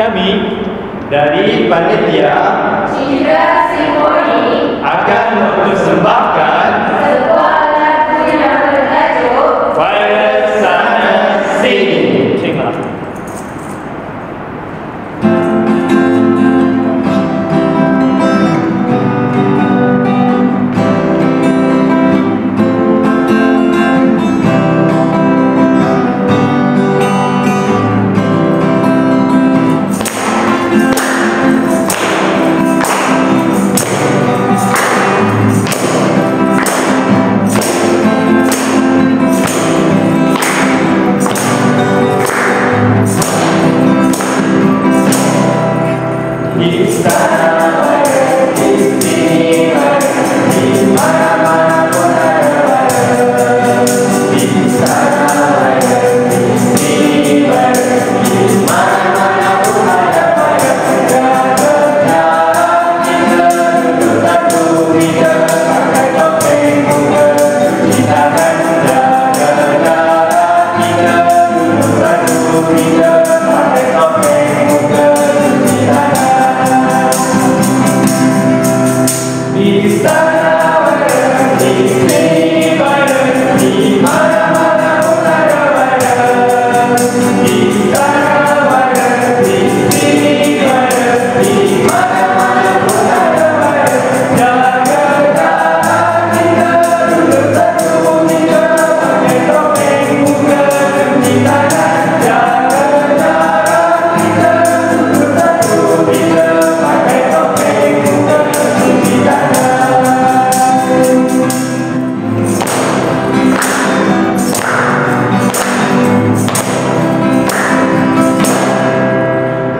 Kami dari panitia Citra Simfoni akan mempersembahkan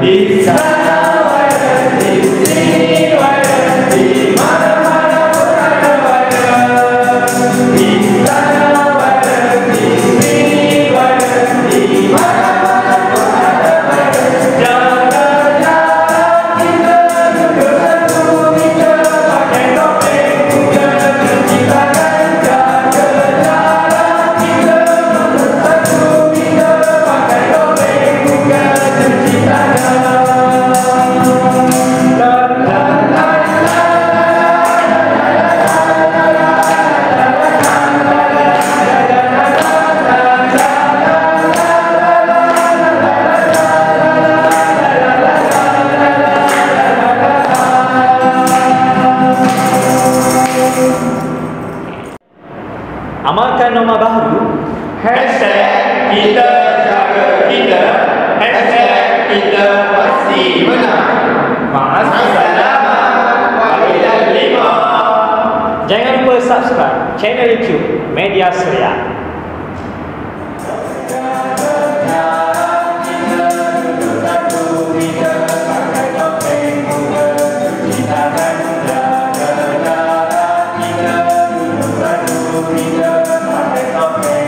It's Amalkan norma baru. Hashtag kita jaga kita. Hashtag kita pasti menang. Lima Jangan lupa subscribe channel YouTube Media Suria Okay.